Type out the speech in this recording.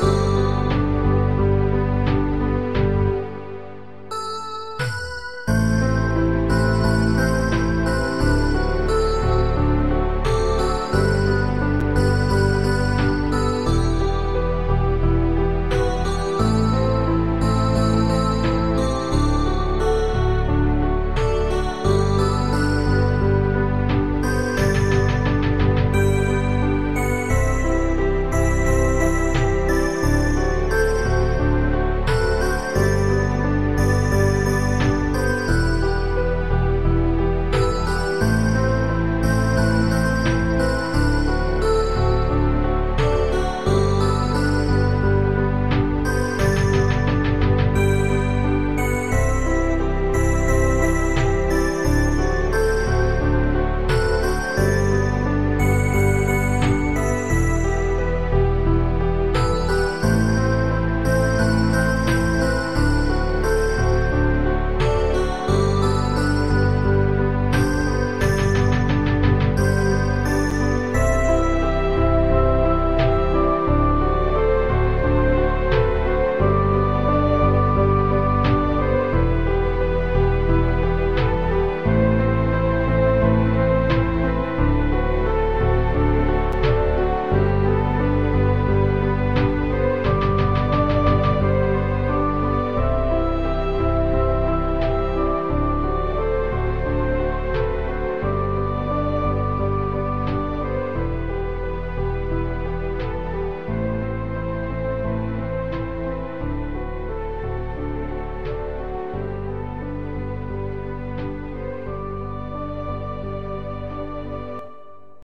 Bye.